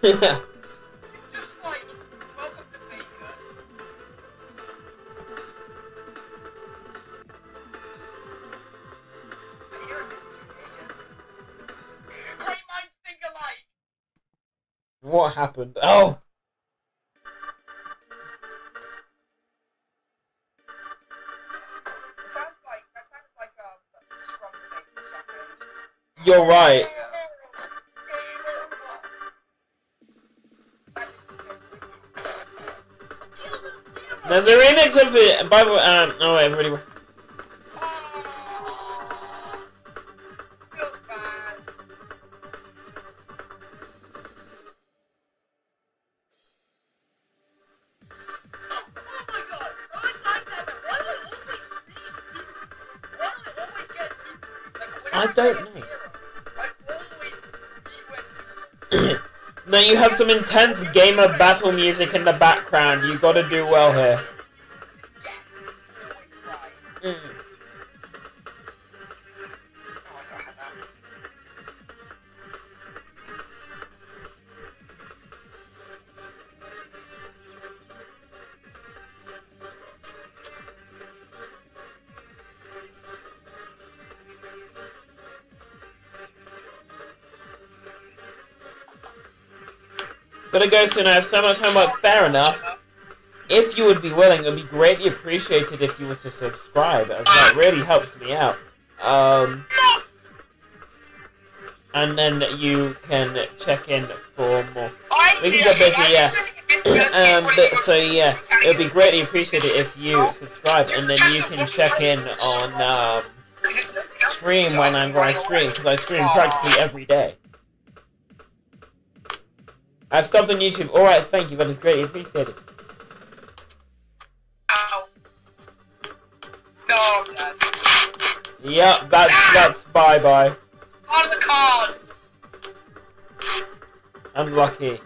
It's just like, welcome to Vegas. I'm here in Massachusetts. Great minds think alike. what happened? Oh, like, like, um, Scrum debate for a second. you're right. There's a remix of it. By the way, um, oh wait, everybody. I don't know. No, you have some intense gamer battle music in the background. You gotta do well here. Gotta go soon. I have so much homework. Fair enough. If you would be willing, it would be greatly appreciated if you were to subscribe, as that really helps me out. Um, and then you can check in for more. We can get busy, yeah. um, but, so yeah, it would be greatly appreciated if you subscribe, and then you can check in on um, stream when I'm when I stream, because I stream practically every day. I've stopped on YouTube. Alright, thank you, that is greatly appreciated. Ow. No, Dad. Yep, that's that's bye bye. On the cards. Unlucky.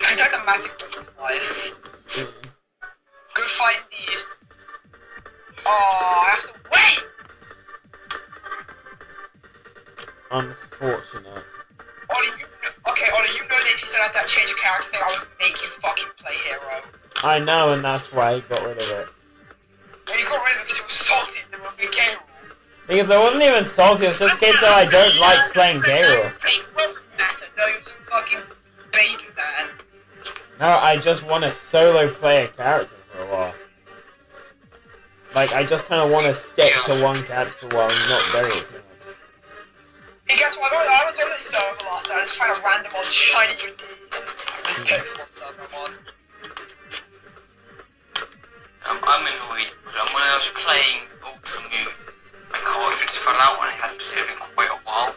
I like the magic butterflies. Mm. Good fight indeed. Oh, I have to wait. Unfortunate. You know that if you said I that change of character thing, I would make you fucking play hero. I know, and that's why I got rid of it. And you got rid of it because you were salty and were big game rule. Because I wasn't even salty, it was just a case that I don't like playing. It won't matter. No, you're just fucking baby man. No, I just want to solo play a character for a while. Like, I just kind of want to stick to one character for a while not very too much. Hey, guess what? I was, was on this server last night. I just found a random old shiny this Pokemon server I'm on. I'm, I'm annoyed, but um, when I was playing Ultra Moon, my cartridge fell out and I hadn't played it in quite a while.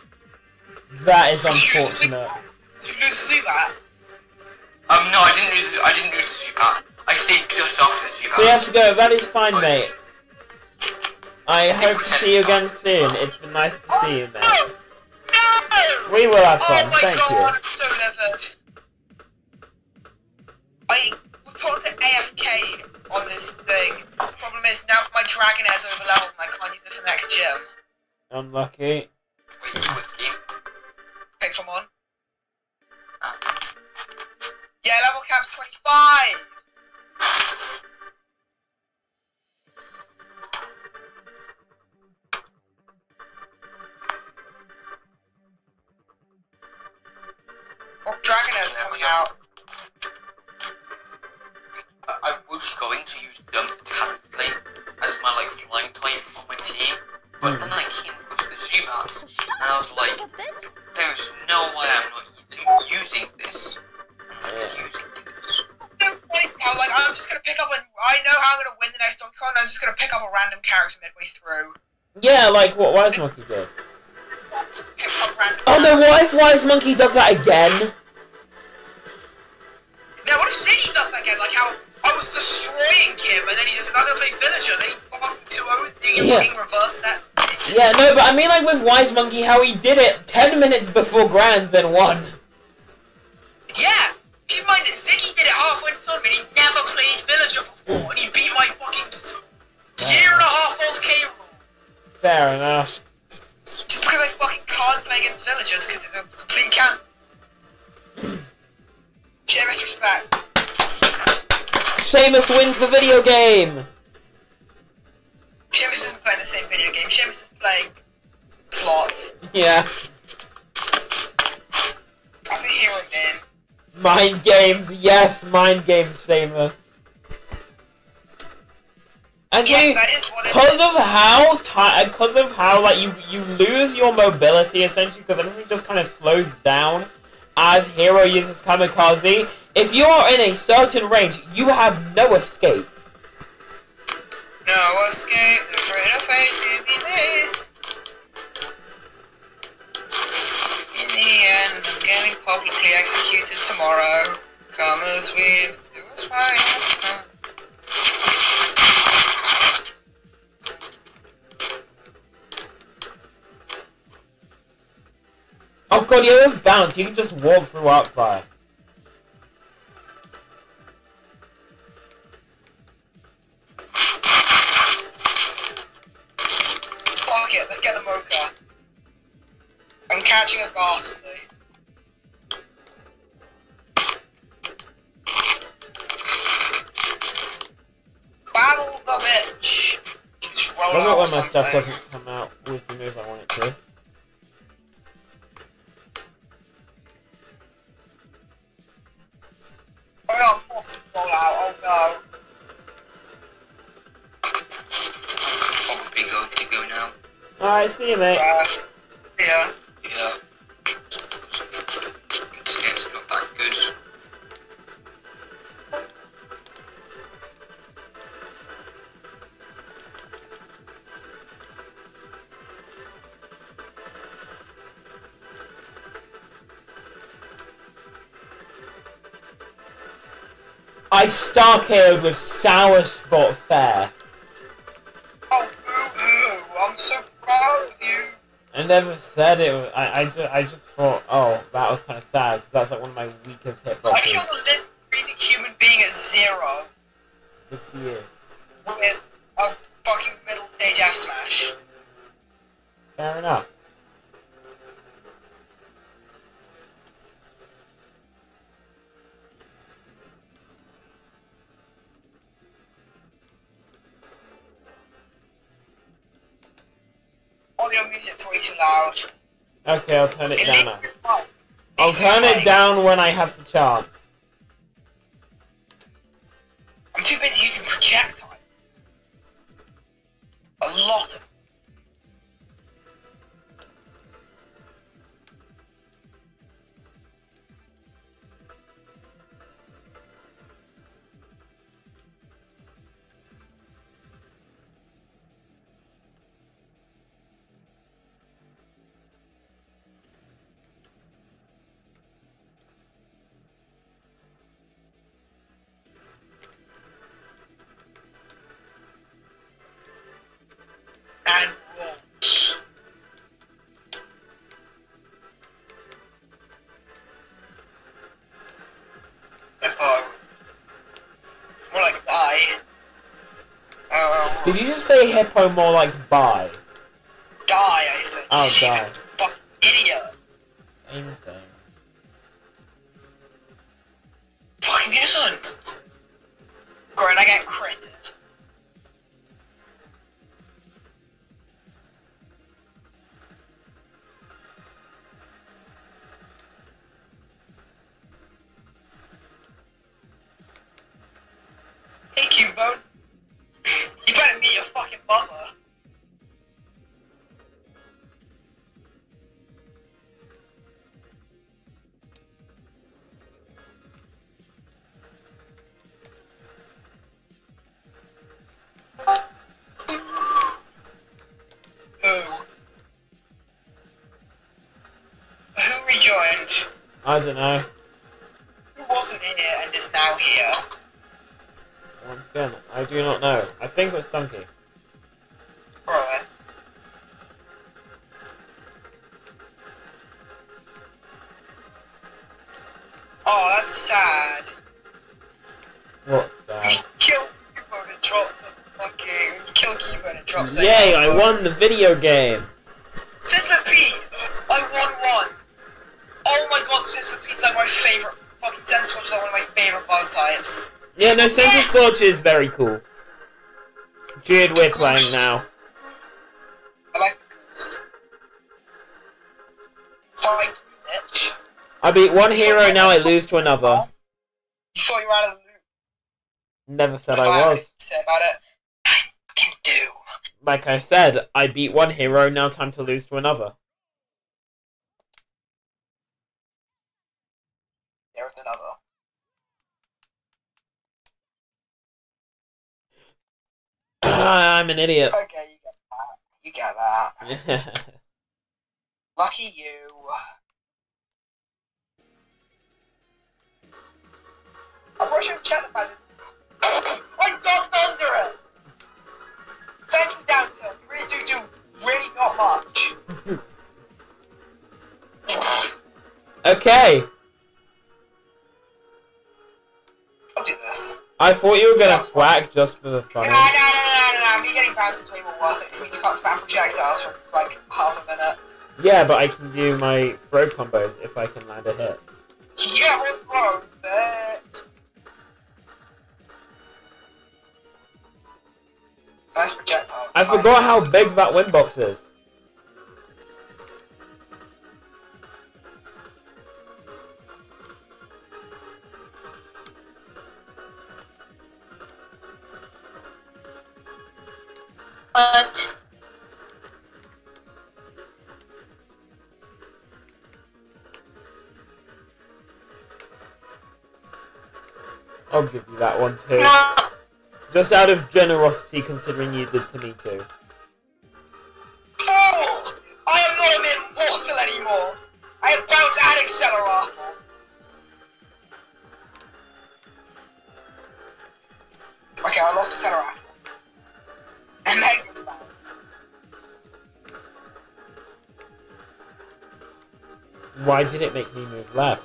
That is unfortunate. Did you lose the Zubat? Um, no, I didn't lose. I didn't lose the Zubat. I stayed just after the Zubat. We have to go, that is fine, mate. I hope to see you again soon. It's been nice to see you, mate. No! No! We will have Oh fun, my thank god, you. I'm so livid. I was put AFK on this thing. Problem is, now my dragon has over leveled and I can't use it for the next gym. Unlucky. Wait, what game? Pick someone. Ah. Yeah, level cap's 25! Like flying type on my team, but then I came across the Zubat, and I was like, there's no way I'm not using this. I'm not using this. No point now, like, I'm just gonna pick up and I know how I'm gonna win the next Donkey Kong, I'm just gonna pick up a random character midway through. Yeah, like what Wise Monkey did. Pick up random Oh no, what if Wise Monkey does that again? Now, what if Ziggy does that again? Like how I was destroying Kim, and then he just said, I'm gonna play Villager, then he fucking two O's, doing a Yeah. fucking reverse set. Yeah, no, but I mean like with Wise Monkey, how he did it 10 minutes before Grand, then won. Yeah! Keep in mind that Ziggy did it halfway into the tournament, he never played Villager before, and he beat my fucking year and a half old K. Rool. Fair enough. Just because I fucking can't play against Villagers, because it's a complete camp. Sheamus respect. Sheamus wins the video game! Sheamus isn't playing the same video game. Sheamus is playing slots. Yeah. That's a hero man. Mind games, yes, mind games, Sheamus. And Yes, see, that is what it because of how because of how like you you lose your mobility essentially because everything just kind of slows down as hero uses kamikaze. If you are in a certain range, you have no escape. No escape, a fate to be made. In the end, I'm getting publicly executed tomorrow. Come as we do us right. Oh god, you have bounce. You can just walk through Arcfire. Bitch! I love it out when my stuff doesn't come out with the move I want it to. Oh no, I'm forced to roll out, oh no. Probably going to go now. Alright, see you, mate. Uh, yeah. I star with Sour Spot Fair. Oh, boo hoo, I'm so proud of you. I never said it. was- I I just, I just thought, oh, that was kind of sad because that's like one of my weakest hitboxes. I killed a living, breathing human being at zero Good for you. with a fucking middle stage F smash. Fair enough. Audio music's way too loud. Okay, I'll turn it down. now. Oh, I'll turn it down when I have the chance. Say hippo more like bye? die, I said. Oh, die. Fuck idiot. Same thing. Fucking son. Great, I get critted. Who? I don't know. Who wasn't in it and is now here? Once again, I do not know. I think it was Sunky. Probably. Oh, that's sad. What's You that? kill Keyboard and drops a fucking. You kill Keyboard and drops. Yay, I won the video game! Sister Pete! I won one! Oh my god, Sister Pete's like my favorite fucking Centiskorch are one of my favorite bug types. Yeah, no, Central yes! Scorch is very cool. Dude, we're playing now. I like Fight, bitch. I beat one hero, now I lose to another. You sure you're out of the loop? Never said I was. Say about it. I can do. Like I said, I beat one hero, now time to lose to another. There's another. I'm an idiot. Okay, you get that. You get that. Lucky you. I probably should have checked about this. I ducked under it! Thank you, Downton. You really do do really not much. okay. I thought you were gonna whack just for the fun. No, no, no, no, no, no. Me getting bounced is way more worth it because means you can't spam projectiles for like half a minute. Yeah, but I can do my throw combos if I can land a hit. Yeah, we'll throw, bitch. Nice projectile. I forgot how big that wind box is. I'll give you that one too. Just out of generosity, considering you did to me too. Fool! I am not an immortal anymore! I have bound an accelerator! Okay, I lost accelerator. And Meg was bound. Why did it make me move left?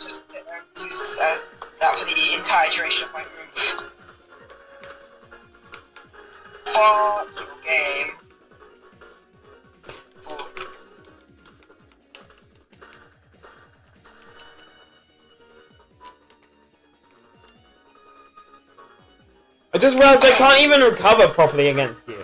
Just didn't have to set that for the entire duration of my move. Fuck your game. I just realized I can't even recover properly against you.